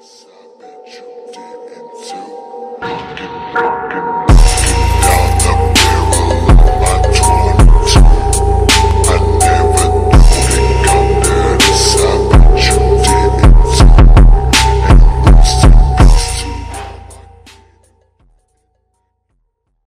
So.